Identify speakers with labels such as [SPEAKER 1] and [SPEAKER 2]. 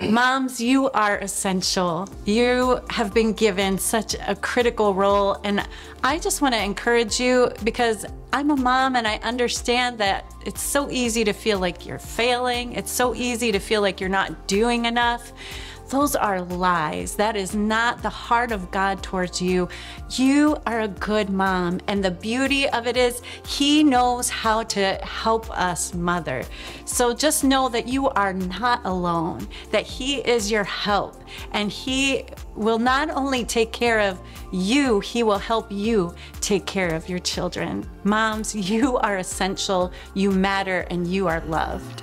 [SPEAKER 1] Moms, you are essential. You have been given such a critical role, and I just want to encourage you because I'm a mom and I understand that it's so easy to feel like you're failing. It's so easy to feel like you're not doing enough. Those are lies. That is not the heart of God towards you. You are a good mom. And the beauty of it is, He knows how to help us mother. So just know that you are not alone, that He is your help. And He will not only take care of you, He will help you take care of your children. Moms, you are essential, you matter, and you are loved.